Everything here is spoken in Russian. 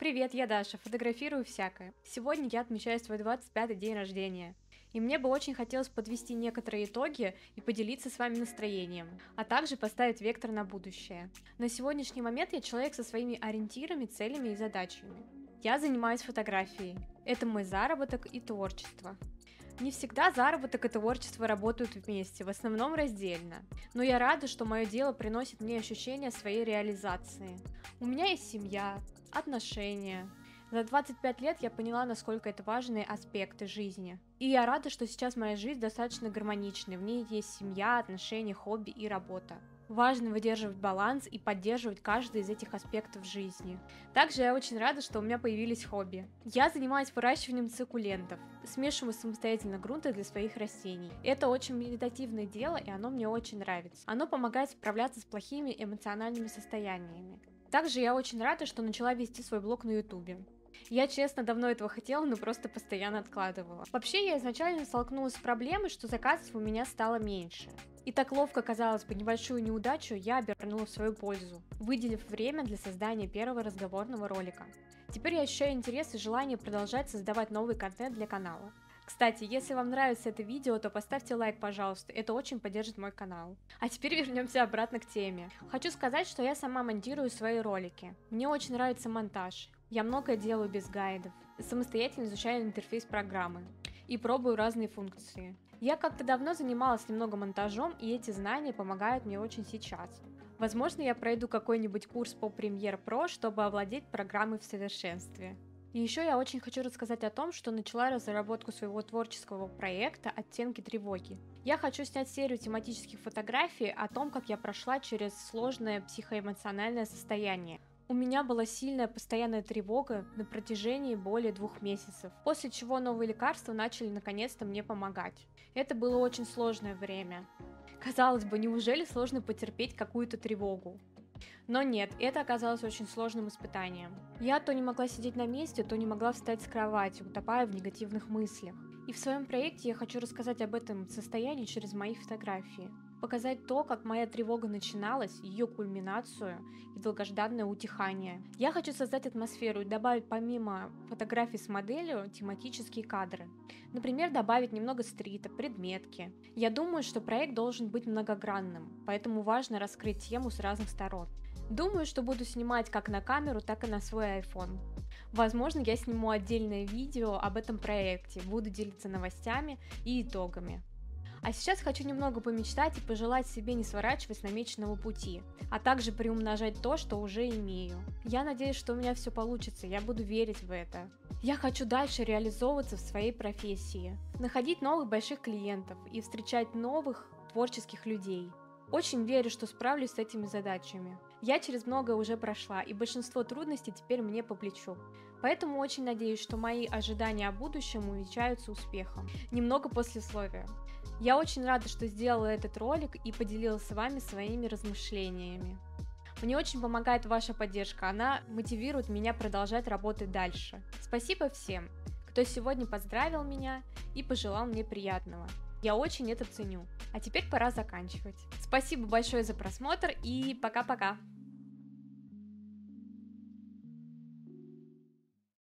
Привет, я Даша, фотографирую всякое. Сегодня я отмечаю свой 25-й день рождения. И мне бы очень хотелось подвести некоторые итоги и поделиться с вами настроением, а также поставить вектор на будущее. На сегодняшний момент я человек со своими ориентирами, целями и задачами. Я занимаюсь фотографией. Это мой заработок и творчество. Не всегда заработок и творчество работают вместе, в основном раздельно. Но я рада, что мое дело приносит мне ощущение своей реализации. У меня есть семья, отношения. За 25 лет я поняла, насколько это важные аспекты жизни. И я рада, что сейчас моя жизнь достаточно гармоничная. В ней есть семья, отношения, хобби и работа. Важно выдерживать баланс и поддерживать каждый из этих аспектов жизни. Также я очень рада, что у меня появились хобби. Я занимаюсь выращиванием цикулентов, смешиваю самостоятельно грунты для своих растений. Это очень медитативное дело, и оно мне очень нравится. Оно помогает справляться с плохими эмоциональными состояниями. Также я очень рада, что начала вести свой блог на ютубе. Я, честно, давно этого хотела, но просто постоянно откладывала. Вообще, я изначально столкнулась с проблемой, что заказов у меня стало меньше. И так ловко, казалось бы, небольшую неудачу я обернула в свою пользу, выделив время для создания первого разговорного ролика. Теперь я ощущаю интерес и желание продолжать создавать новый контент для канала. Кстати, если вам нравится это видео, то поставьте лайк, пожалуйста, это очень поддержит мой канал. А теперь вернемся обратно к теме. Хочу сказать, что я сама монтирую свои ролики. Мне очень нравится монтаж. Я многое делаю без гайдов, самостоятельно изучаю интерфейс программы и пробую разные функции. Я как-то давно занималась немного монтажом, и эти знания помогают мне очень сейчас. Возможно, я пройду какой-нибудь курс по Premiere Pro, чтобы овладеть программой в совершенстве. И еще я очень хочу рассказать о том, что начала разработку своего творческого проекта «Оттенки тревоги». Я хочу снять серию тематических фотографий о том, как я прошла через сложное психоэмоциональное состояние. У меня была сильная постоянная тревога на протяжении более двух месяцев, после чего новые лекарства начали наконец-то мне помогать. Это было очень сложное время. Казалось бы, неужели сложно потерпеть какую-то тревогу? Но нет, это оказалось очень сложным испытанием. Я то не могла сидеть на месте, то не могла встать с кровати, утопая в негативных мыслях. И в своем проекте я хочу рассказать об этом состоянии через мои фотографии. Показать то, как моя тревога начиналась, ее кульминацию и долгожданное утихание. Я хочу создать атмосферу и добавить помимо фотографий с моделью тематические кадры. Например, добавить немного стрита, предметки. Я думаю, что проект должен быть многогранным, поэтому важно раскрыть тему с разных сторон. Думаю, что буду снимать как на камеру, так и на свой iPhone. Возможно, я сниму отдельное видео об этом проекте, буду делиться новостями и итогами. А сейчас хочу немного помечтать и пожелать себе не сворачивать с намеченного пути, а также приумножать то, что уже имею. Я надеюсь, что у меня все получится, я буду верить в это. Я хочу дальше реализовываться в своей профессии, находить новых больших клиентов и встречать новых творческих людей. Очень верю, что справлюсь с этими задачами. Я через многое уже прошла, и большинство трудностей теперь мне по плечу. Поэтому очень надеюсь, что мои ожидания о будущем увенчаются успехом. Немного послесловия. Я очень рада, что сделала этот ролик и поделилась с вами своими размышлениями. Мне очень помогает ваша поддержка, она мотивирует меня продолжать работать дальше. Спасибо всем, кто сегодня поздравил меня и пожелал мне приятного. Я очень это ценю. А теперь пора заканчивать. Спасибо большое за просмотр и пока-пока.